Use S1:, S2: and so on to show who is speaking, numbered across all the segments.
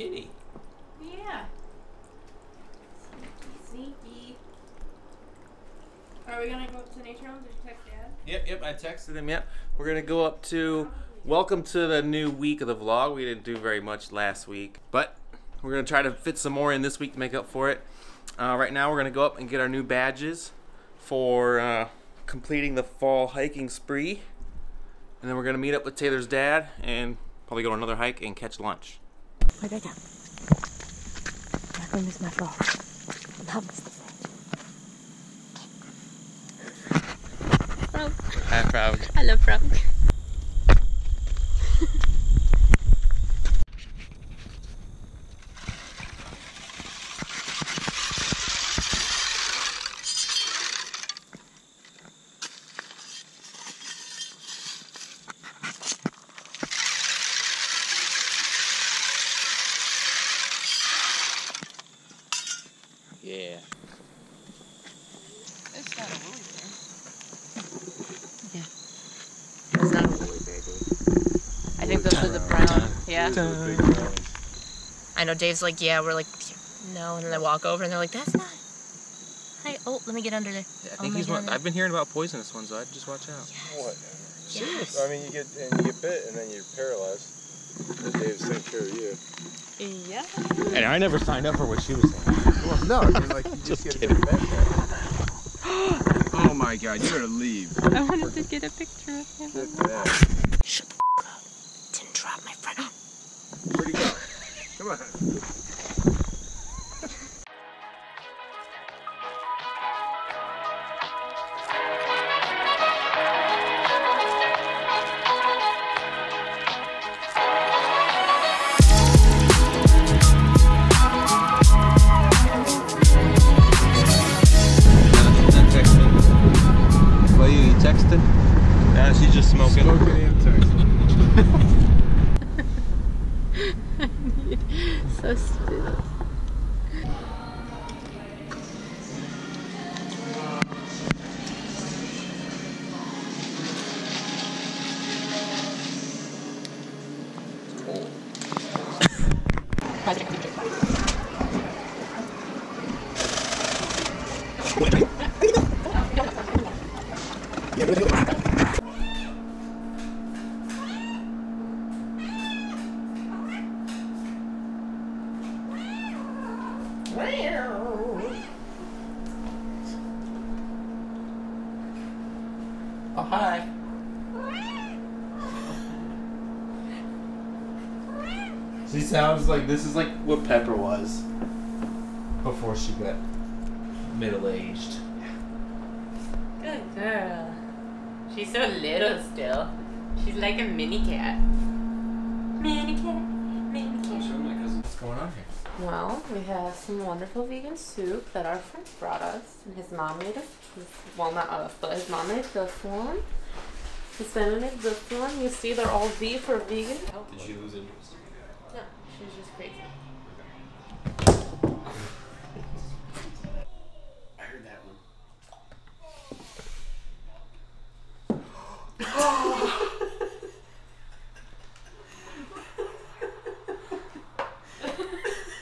S1: kitty.
S2: Yeah. Sneaky, sneaky. Are we gonna go up to Nature Realm? Did you text Dad?
S1: Yep, yep. I texted him. Yep. We're gonna go up to. Welcome to the new week of the vlog. We didn't do very much last week, but we're gonna try to fit some more in this week to make up for it. Uh, right now, we're gonna go up and get our new badges for uh, completing the fall hiking spree, and then we're gonna meet up with Taylor's dad and probably go on another hike and catch lunch.
S3: Wait, wait, Back on this my floor. Vamos.
S2: Frog.
S1: Hi, Frog.
S2: I love frog.
S1: Yeah.
S2: It's not a woolly bear.
S3: Yeah. It's not a woolly bear, Dave.
S2: I think those are the brown. Yeah. I know Dave's like, yeah, we're like, no, and then they walk over and they're like, that's not. Hi. Oh, let me get under there.
S1: Yeah, I
S2: Oh
S1: think
S2: my
S1: he's one.
S2: goodness.
S1: I've been hearing about poisonous ones, so I'd just watch out.
S4: What?
S2: Yes.
S4: I mean, you get and you get bit, and then you're paralyzed. And Dave's taking care of you.
S2: Yeah.
S1: And I never signed up for what she was saying.
S4: Well, no, I mean, like you just, get a different.
S5: Oh my god, you better leave.
S2: I wanted to get a picture of him.
S4: Get that.
S2: Shut the f- up. Didn't drop my friend.
S4: Where'd he go? Come on.
S1: What are you, you texting? Nah, she's just smoking.
S4: Smoking and texting.
S2: So stupid.
S1: Oh, hi. She sounds like this is like what Pepper was before she got middle aged.
S2: Good girl. She's so little still. She's like a mini cat. Mini cat, mini cat.
S1: Show my cousin what's going on here?
S2: Well, we have some wonderful vegan soup that our friend brought us, and his mom made us. Well, not us, but his mom made this one. His family made this one. You see, they're all beef for vegan.
S1: Did you lose interest?
S2: No, she's just crazy.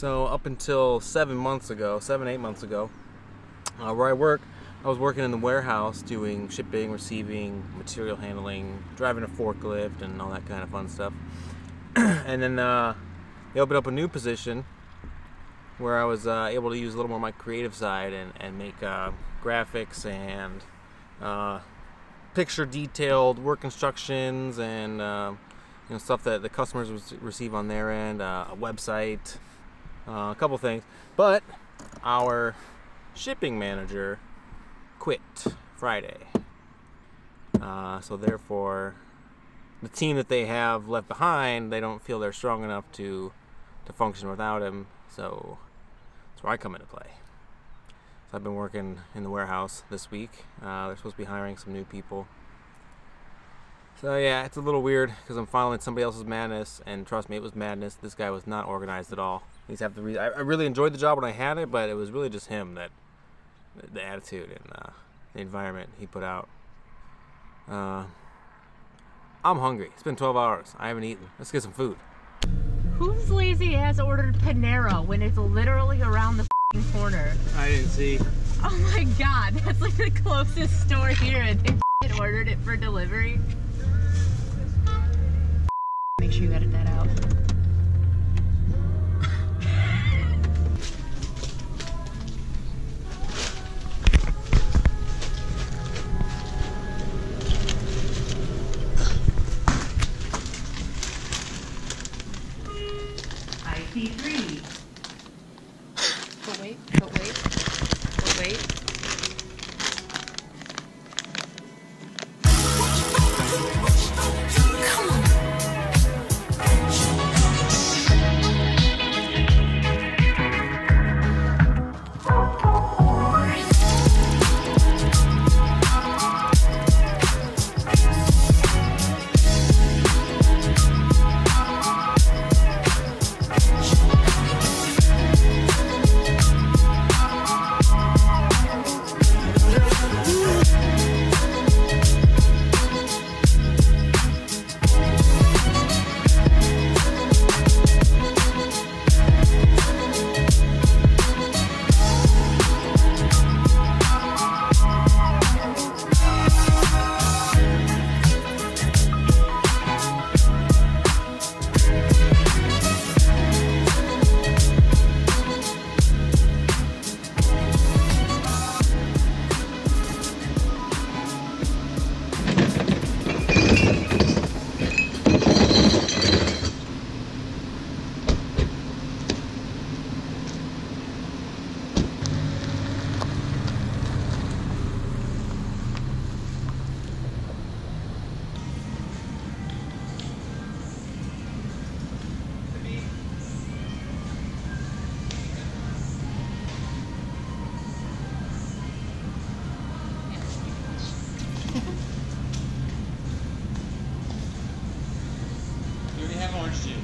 S1: So up until seven months ago, seven eight months ago, uh, where I work, I was working in the warehouse doing shipping, receiving, material handling, driving a forklift, and all that kind of fun stuff. and then uh, they opened up a new position where I was uh, able to use a little more my creative side and, and make uh, graphics and uh, picture detailed work instructions and uh, you know stuff that the customers would receive on their end, uh, a website, Uh, a couple things, but our shipping manager quit Friday. So therefore, the team that they have left behind, they don't feel they're strong enough to to function without him. So that's where I come into play. So I've been working in the warehouse this week. Uh, they're supposed to be hiring some new people. So yeah, it's a little weird because I'm following somebody else's madness, and trust me, it was madness. This guy was not organized at all. He's have the re- I, really enjoyed the job when I had it, but it was really just him that the, the attitude and uh, the environment he put out. Uh, I'm hungry. It's been 12 hours. I haven't eaten. Let's get some food.
S6: Who's lazy ass ordered Panera when it's literally around the fing corner?
S1: I didn't see.
S6: Oh my god, that's like the closest store here and they fing ordered it for delivery. Make sure you edit that
S5: orange juice.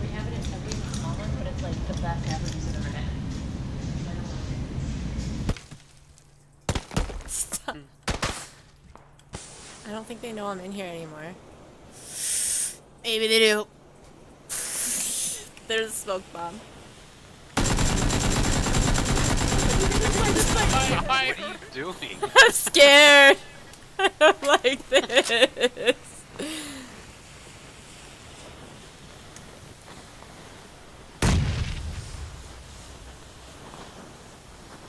S6: We have it at every smaller, but it's like the best averages I've ever had.
S2: Stop. I don't think they know I'm in here anymore. Maybe they do. There's a smoke bomb.
S7: Doing?
S2: I'm scared. I don't like this.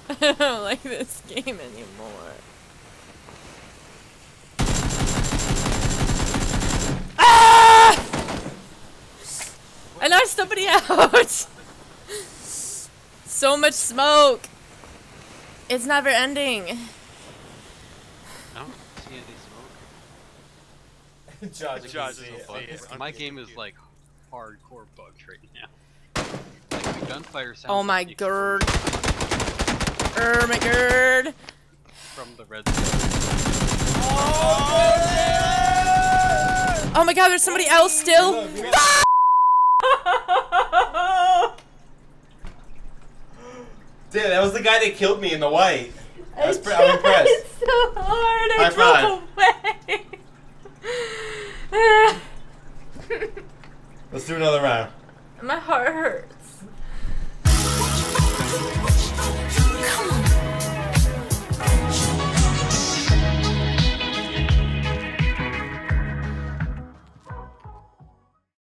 S2: I don't like this game anymore. Ah! I knocked somebody out. so much smoke. It's never ending.
S7: I don't see any smoke.
S4: Josh,
S7: Josh
S4: see
S7: is
S4: it.
S7: so
S4: It's
S7: My game is like hardcore bugged right now. Like the gunfire sounds.
S2: Oh my god. Er, my god.
S7: From the red zone.
S2: Oh my god, there's somebody else still.
S1: Dude, that was the guy that killed me in the white. I was pre- I'm impressed.
S2: It's so hard. I
S1: High
S2: drove away.
S1: Let's do another round.
S2: my heart hurts.